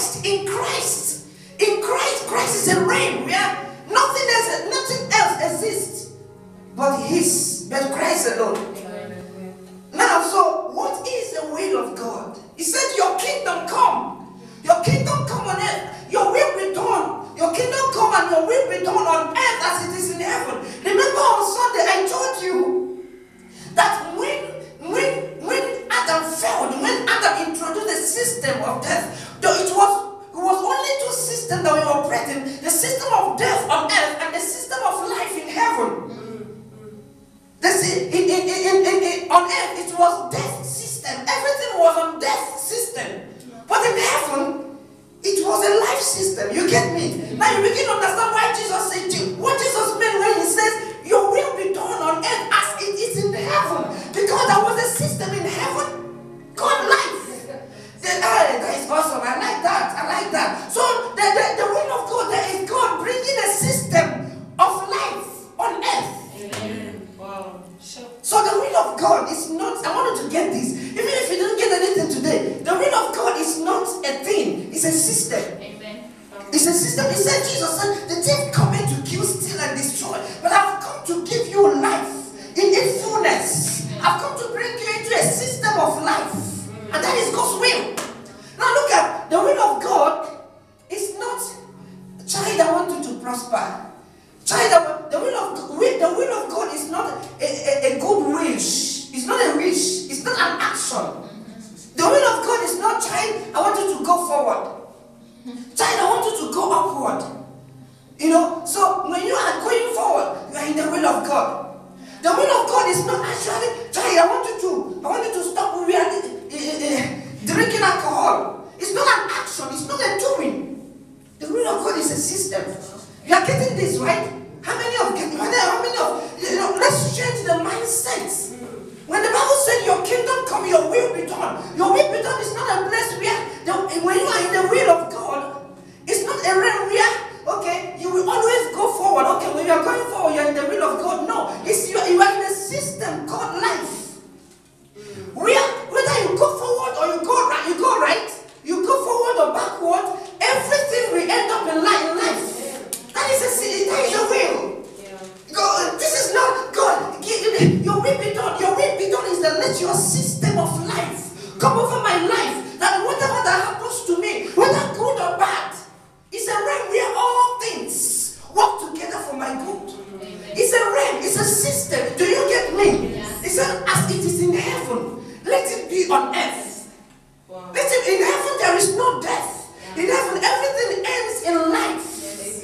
Christ, in Christ, in Christ, Christ is a reign where nothing else, nothing else exists but His, but Christ alone. Now, so what is the will of God? He said, Your kingdom come, your kingdom come on earth, your will be done. Your kingdom come and your will be done on earth as it is in heaven. Remember on Sunday I told you that when when when Adam failed, when Adam introduced the system of death, two systems that we were operating: the system of death on earth and the system of life in heaven. This in, in, in, in, in, on earth it was death system. Everything was on death system. But in heaven, it was a life system. You get me? Now you begin to understand why Jesus said to what Jesus system. Amen. It's a system. He said, Jesus said, the thief coming to kill, steal, and destroy. But I've come to give you life in its fullness. I've come to bring you into a system of life. And that is God's will. Now look at the will of God is not child I want you to prosper. Child, the will of the will of God is not a, a, a good wish. It's not a wish. It's not an action. The will of God is not child. I want you to go forward. Child, I want you to go upward. You know, so when you are going forward, you are in the will of God. The will of God is not actually, on earth. Wow. It, in heaven there is no death. In heaven everything ends in life.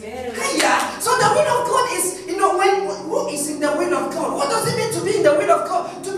Amen. Hiya. So the will of God is, you know, when who is in the will of God? What does it mean to be in the will of God? To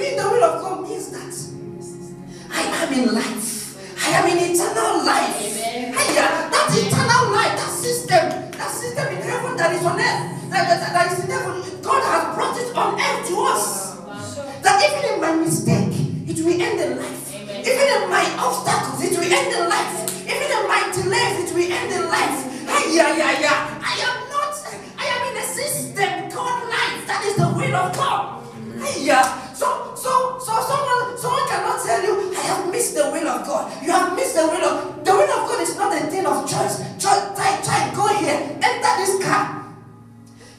So, so, so someone, someone cannot tell you, I have missed the will of God. You have missed the will of the will of God is not a thing of choice. Choice, try, time, go here, enter this car.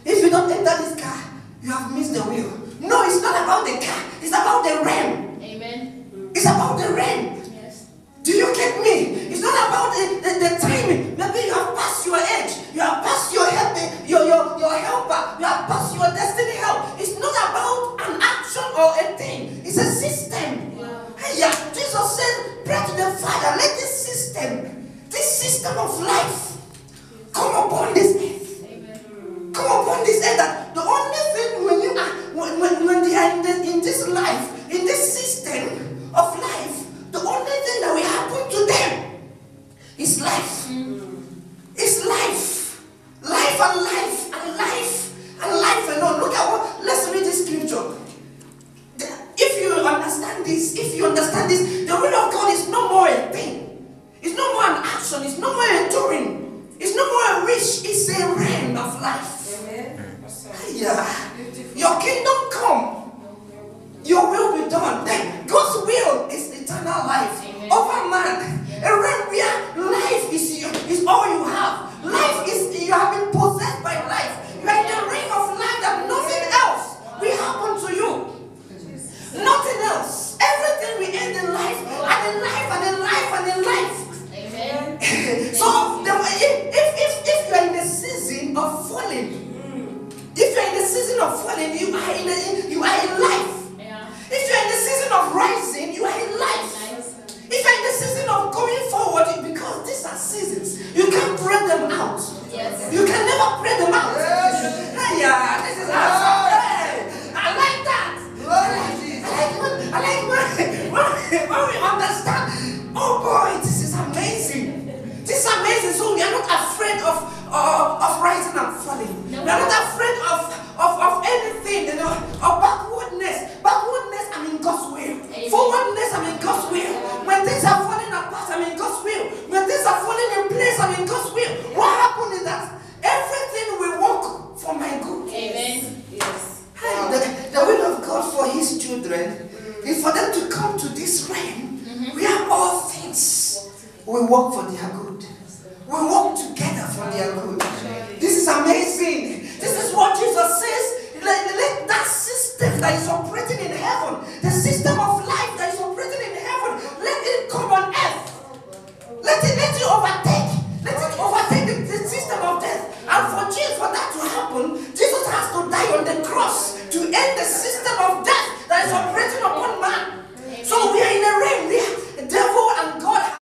If you don't enter this car, you have missed the will. No, it's not about the car, system of life, come upon this Amen. come upon this earth that the only thing when you are when, when, when they are in, in this life in this system of life the only thing that will happen to them is life. It's life. Life and life and life and life alone look at what let's read this scripture. If you understand this if you understand this the will of god is no more a thing it's no more an action it's no more a doing it's no more a wish it's a reign of life Amen. Yeah. Your kingdom of, of rising and falling. No. We are not afraid of, of, of anything, you know, of backwardness. Backwardness, I'm in God's will. Amen. Forwardness, I'm in God's will. When things are falling apart, I'm in God's will. When things are falling in place, I'm in God's will. What happened is that everything will work for my good. Amen. Yes. Hey, The, the will of God for his children mm. is for them to come to this realm mm-hmm. where all things will work for their good. We work together for their good. This is amazing. This is